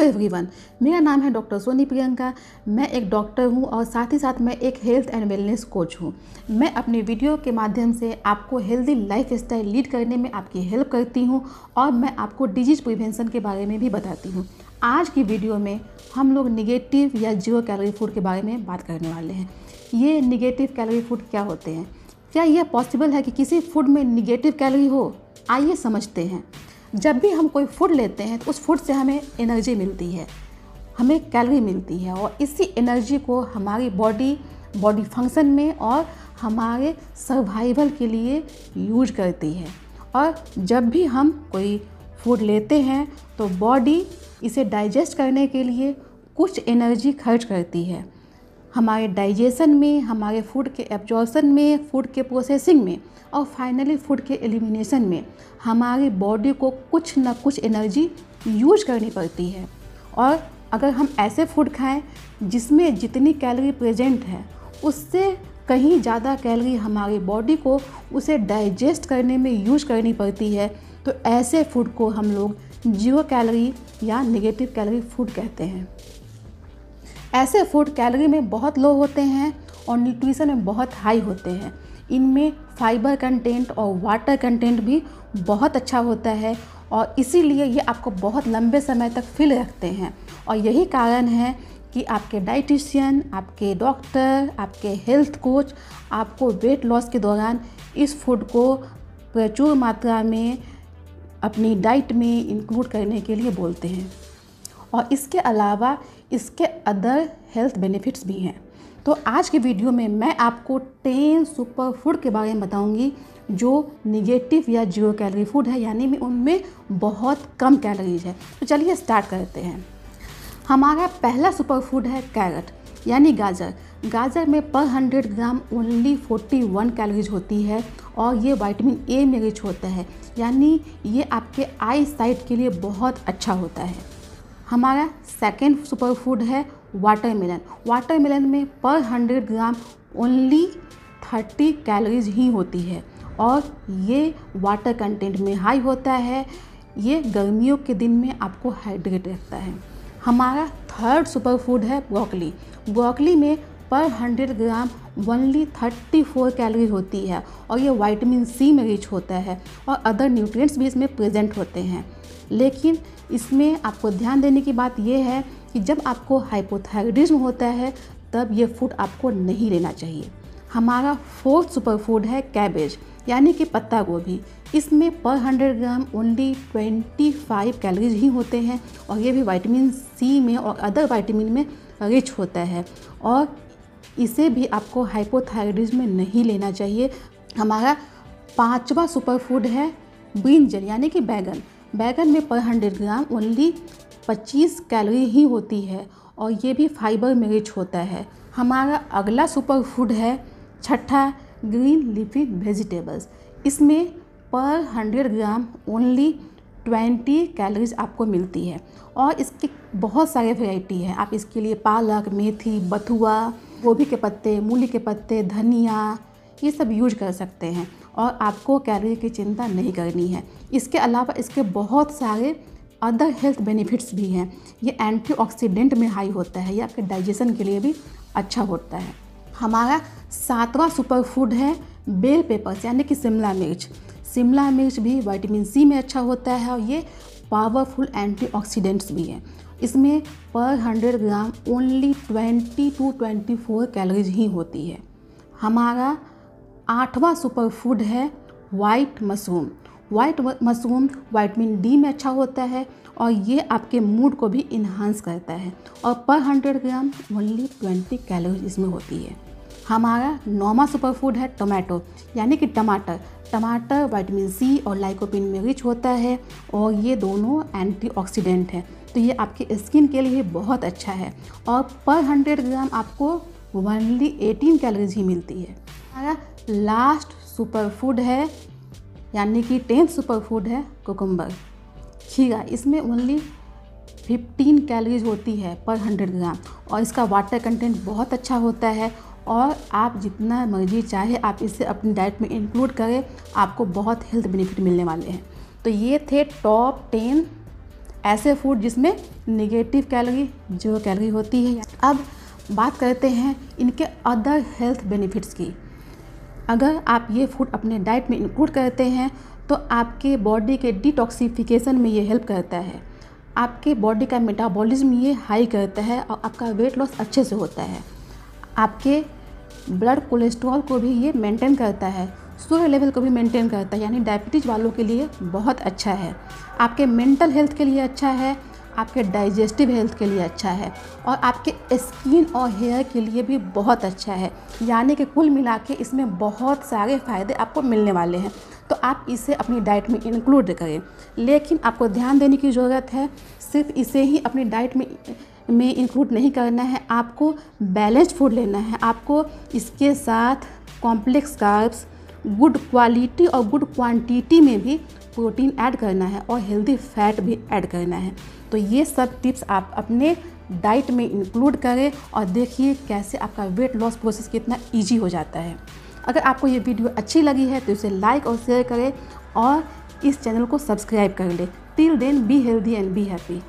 Everyone मेरा नाम है डॉक्टर सोनी प्रियंका। मैं एक डॉक्टर हूँ और साथ ही साथ मैं एक हेल्थ एंड वेलनेस कोच हूँ। मैं अपनी वीडियो के माध्यम से आपको हेल्दी लाइफ स्टाइल लीड करने में आपकी हेल्प करती हूँ और मैं आपको डिज़ीज़ प्रिवेंशन के बारे में भी बताती हूँ। आज की वीडियो में हम लोग निगेटिव या ज़ीरो कैलोरी फ़ूड के बारे में बात करने वाले हैं। ये निगेटिव कैलोरी फ़ूड क्या होते हैं? क्या यह पॉसिबल है कि किसी फ़ूड में निगेटिव कैलोरी हो? आइए समझते हैं। जब भी हम कोई फ़ूड लेते हैं तो उस फ़ूड से हमें एनर्जी मिलती है। हमें कैलोरी मिलती है और इसी एनर्जी को हमारी बॉडी बॉडी फ़ंक्शन में और हमारे सर्वाइवल के लिए यूज़ करती है। और जब भी हम कोई फ़ूड लेते हैं तो बॉडी इसे डाइजेस्ट करने के लिए कुछ एनर्जी खर्च करती है। हमारे डाइजेशन में, हमारे फ़ूड के एब्जॉर्सन में फ़ूड के प्रोसेसिंग में और फाइनली फ़ूड के एलिमिनेशन में हमारी बॉडी को कुछ ना कुछ एनर्जी यूज़ करनी पड़ती है। और अगर हम ऐसे फ़ूड खाएँ जिसमें जितनी कैलोरी प्रेजेंट है, उससे कहीं ज़्यादा कैलोरी हमारी बॉडी को उसे डाइजेस्ट करने में यूज़ करनी पड़ती है तो ऐसे फ़ूड को हम लोग ज़ीरो कैलोरी या नेगेटिव कैलोरी फ़ूड कहते हैं। ऐसे फ़ूड कैलोरी में बहुत लो होते हैं और न्यूट्रिशन में बहुत हाई होते हैं। इनमें फाइबर कंटेंट और वाटर कंटेंट भी बहुत अच्छा होता है और इसीलिए ये आपको बहुत लंबे समय तक फिल रखते हैं। और यही कारण है कि आपके डाइटिशियन आपके डॉक्टर आपके हेल्थ कोच आपको वेट लॉस के दौरान इस फ़ूड को प्रचुर मात्रा में अपनी डाइट में इंक्लूड करने के लिए बोलते हैं। और इसके अलावा इसके अदर हेल्थ बेनिफिट्स भी हैं। तो आज के वीडियो में मैं आपको टेन सुपर फ़ूड के बारे में बताऊँगी, जो निगेटिव या ज़ीरो कैलोरी फ़ूड है, यानी में उनमें बहुत कम कैलोरीज है। तो चलिए स्टार्ट करते हैं। हमारा पहला सुपर फ़ूड है कैरेट यानी गाजर। गाजर में पर 100 ग्राम ओनली 41 कैलोरीज होती है, और ये विटामिन ए में रिच होता है, यानी ये आपके आई साइट के लिए बहुत अच्छा होता है। हमारा सेकेंड सुपर फ़ूड है वाटर मिलन वाटरमेलन वाटरमेलन में पर 100 ग्राम ओनली 30 कैलोरीज ही होती है और ये वाटर कंटेंट में हाई होता है। ये गर्मियों के दिन में आपको हाइड्रेट रखता है। हमारा थर्ड सुपर फ़ूड है ब्रोकली ब्रोकली में पर 100 ग्राम ओनली 34 कैलोरीज होती है और ये विटामिन सी में रिच होता है और अदर न्यूट्रिएंट्स भी इसमें प्रेजेंट होते हैं। लेकिन इसमें आपको ध्यान देने की बात यह है कि जब आपको हाइपोथायरिडिज्म होता है, तब ये फ़ूड आपको नहीं लेना चाहिए। हमारा फोर्थ सुपर फ़ूड है कैबेज यानी कि पत्ता गोभी। इसमें पर 100 ग्राम ओनली 25 कैलोरीज ही होते हैं और ये भी विटामिन सी में और अदर विटामिन में रिच होता है। और इसे भी आपको हाइपोथायरिडिज्म में नहीं लेना चाहिए। हमारा पांचवा सुपर फ़ूड है ब्रिंजल यानी कि बैगन। बैगन में पर 100 ग्राम ओनली 25 कैलोरी ही होती है और ये भी फाइबर में रिच होता है। हमारा अगला सुपर फ़ूड है छठा ग्रीन लीफी वेजिटेबल्स इसमें पर 100 ग्राम ओनली 20 कैलोरीज आपको मिलती है और इसके बहुत सारे वैरायटी है। आप इसके लिए पालक, मेथी, बथुआ, गोभी के पत्ते, मूली के पत्ते, धनिया, ये सब यूज़ कर सकते हैं। और आपको कैलोरी की चिंता नहीं करनी है। इसके अलावा इसके बहुत सारे अदर हेल्थ बेनिफिट्स भी हैं। ये एंटीऑक्सीडेंट में हाई होता है, ये आपके डाइजेशन के लिए भी अच्छा होता है। हमारा सातवां सुपर फ़ूड है बेल पेपर्स यानी कि शिमला मिर्च। शिमला मिर्च भी विटामिन सी में अच्छा होता है और ये पावरफुल एंटीऑक्सीडेंट्स भी हैं। इसमें पर 100 ग्राम ओनली 20 टू 24 कैलोरीज ही होती है। हमारा आठवां सुपर फ़ूड है white mushroom white mushroom vitamin D में अच्छा होता है और ये आपके मूड को भी इन्हांस करता है और पर 100 ग्राम ओनली 20 कैलोरीज इसमें होती है। हमारा नौवा सुपर फ़ूड है टोमेटो यानी कि टमाटर। टमाटर विटामिन सी और लाइकोपिन में रिच होता है और ये दोनों एंटीऑक्सीडेंट है। तो ये आपके स्किन के लिए बहुत अच्छा है और पर 100 ग्राम आपको ओनली 18 कैलोरीज ही मिलती है। हमारा लास्ट सुपर फ़ूड है, यानी कि टेंथ सुपर फ़ूड है कोकम्बर खीरा इसमें ओनली 15 कैलोरीज होती है पर 100 ग्राम और इसका वाटर कंटेंट बहुत अच्छा होता है और आप जितना मर्ज़ी चाहे, आप इसे अपनी डाइट में इंक्लूड करें, आपको बहुत हेल्थ बेनिफिट मिलने वाले हैं। तो ये थे टॉप टेन ऐसे फ़ूड जिसमें निगेटिव कैलोरी जो कैलोरी होती है। अब बात करते हैं इनके अदर हेल्थ बेनिफिट्स की। अगर आप ये फ़ूड अपने डाइट में इंक्लूड करते हैं तो आपके बॉडी के डिटॉक्सिफिकेशन में ये हेल्प करता है। आपके बॉडी का मेटाबॉलिज्म ये हाई करता है और आपका वेट लॉस अच्छे से होता है। आपके ब्लड कोलेस्ट्रॉल को भी ये मेंटेन करता है। शुगर लेवल को भी मेंटेन करता है, यानी डायबिटीज़ वालों के लिए बहुत अच्छा है। आपके मेंटल हेल्थ के लिए अच्छा है। आपके डाइजेस्टिव हेल्थ के लिए अच्छा है और आपके स्किन और हेयर के लिए भी बहुत अच्छा है। यानी कि कुल मिला के इसमें बहुत सारे फ़ायदे आपको मिलने वाले हैं। तो आप इसे अपनी डाइट में इंक्लूड करें। लेकिन आपको ध्यान देने की ज़रूरत है, सिर्फ़ इसे ही अपनी डाइट में में इंक्लूड नहीं करना है। आपको बैलेंस्ड फ़ूड लेना है। आपको इसके साथ कॉम्प्लेक्स कार्ब्स गुड क्वालिटी और गुड क्वांटिटी में भी प्रोटीन ऐड करना है और हेल्दी फैट भी ऐड करना है। तो ये सब टिप्स आप अपने डाइट में इंक्लूड करें और देखिए कैसे आपका वेट लॉस प्रोसेस कितना ईजी हो जाता है। अगर आपको ये वीडियो अच्छी लगी है तो इसे लाइक और शेयर करें और इस चैनल को सब्सक्राइब कर लें। Till then, be healthy and be happy.